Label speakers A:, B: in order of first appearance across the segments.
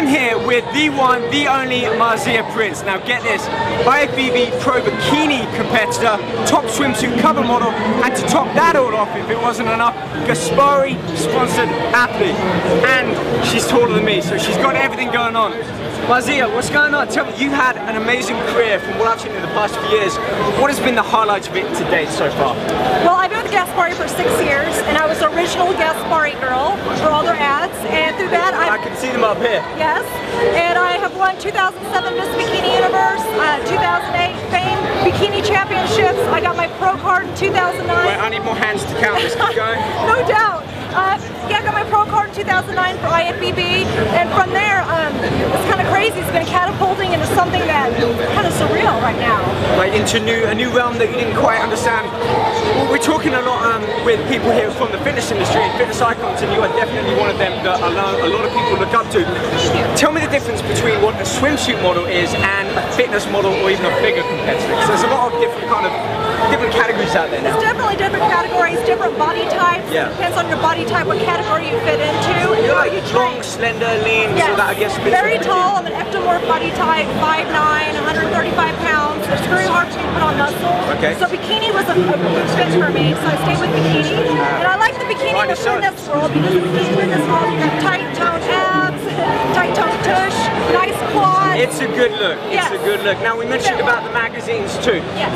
A: I'm here with the one, the only Marzia Prince. Now get this, IFBB Pro Bikini competitor, top swimsuit cover model, and to top that all off, if it wasn't enough, Gaspari sponsored athlete. And she's taller than me, so she's got everything going on. Marzia, what's going on? Tell me, you've had an amazing career from what I've seen in the past few years. What has been the highlight of it to date so far?
B: Well, I've been with Gaspari for six years, and I was the original Gaspari girl for all their ads, and through that
A: I, I can see them up here.
B: Yes, and I have won 2007 Miss Bikini Universe, uh, 2008 Fame Bikini Championships. I got my pro card in 2009.
A: Wait, I need more hands to count this. Keep going.
B: no doubt. Uh, yeah, I got my pro card in 2009 for IFBB, and from there, um, it's kind of crazy. It's been catapulting into something that kind of surreal right now.
A: Like into new a new realm that you didn't quite understand. We're talking a lot um, with people here from the fitness industry and fitness icons, and you are definitely one of them that a lot, a lot of people look up to. Tell me the difference between what a swimsuit model is and a fitness model or even a figure competitor. Because there's a lot of different kind of different categories out there now.
B: It's definitely different categories, different body types.
A: Yeah.
B: Depends on your body type, what category you fit into.
A: You're like you're long, slender, lean,
B: yes.
A: so that I guess
B: very tall. I'm an ectomorph body type, 5'9", 135 pounds. It's very hard to put on muscle.
A: Okay.
B: So bikini was a, a fit for me, so I stayed with bikini. and I like the bikini in the fitness world because in the fitness world you have tight toned abs,
A: It's a good look. It's
B: yes.
A: a good look. Now we mentioned about the magazines too.
B: Yes.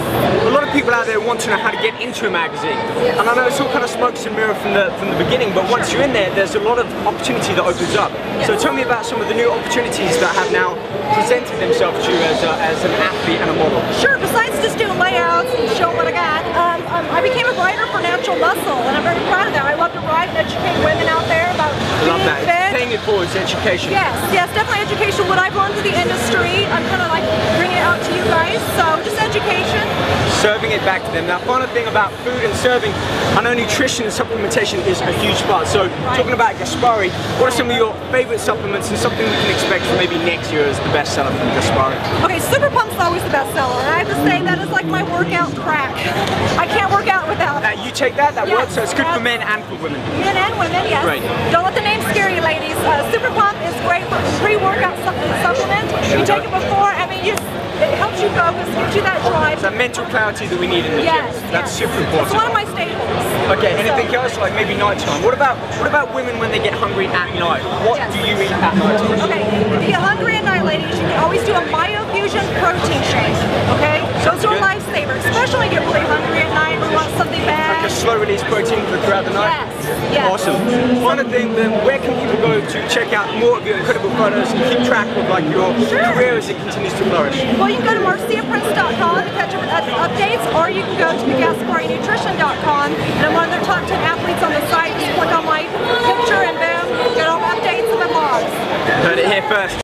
A: A lot of people out there want to know how to get into a magazine. Yes. And I know it's all kind of smokes and mirror from the from the beginning, but once
B: sure.
A: you're in there, there's a lot of opportunity that opens up.
B: Yes.
A: So tell me about some of the new opportunities that have now presented themselves to you as, a, as an athlete and a model.
B: Sure, besides just doing layouts and showing what I got, um, um, I became a writer for Natural Muscle, and I'm very proud of that. I love to write and educate women out there about
A: I love that.
B: fit.
A: Paying it forward is education.
B: Yes, yes, definitely education. What I've learned through the industry, I'm kind of like bringing it out to you guys. So just education.
A: Serving it back to them. Now, final thing about food and serving, I know nutrition and supplementation is a huge part. So,
B: right.
A: talking about Gaspari, what are some of your favorite supplements and something we can expect for maybe next year as the best seller from Gaspari?
B: Okay, Super Pump's always the best seller, and I have to say that is like my workout crack. I can't work out without it.
A: Uh, you take that, that
B: yes,
A: works, so it's good for men and for women.
B: Men and women, yes.
A: Great.
B: Don't let the name scare you, ladies. Uh, Super Pump is great for pre-workout supplement. You take it before, you, it helps you focus, gives you that drive.
A: That mental clarity that we need in the
B: yes,
A: gym. That's
B: yes.
A: super important.
B: It's one of my staples.
A: Okay, anything
B: so,
A: else, like maybe nighttime? What about what about women when they get hungry at night? What
B: yes.
A: do you eat at night?
B: Okay, if you get hungry at night, ladies, you can always do a Myofusion protein shake. Okay, those are a lifesaver, especially if you get really hungry at night or want something bad.
A: Like a slow release protein throughout the night.
B: Yes, yes.
A: Awesome. Final thing, then, where can people go to check out more of your incredible photos and keep track of like your
B: sure.
A: career as it continues to flourish?
B: Well, you can go to marziaprince.com to catch up with updates, or you can go to thegasparinutrition.com, and I'm one of their top 10 athletes on the site. Just click on my picture and boom, get all the updates and the blogs.
A: Heard it here first.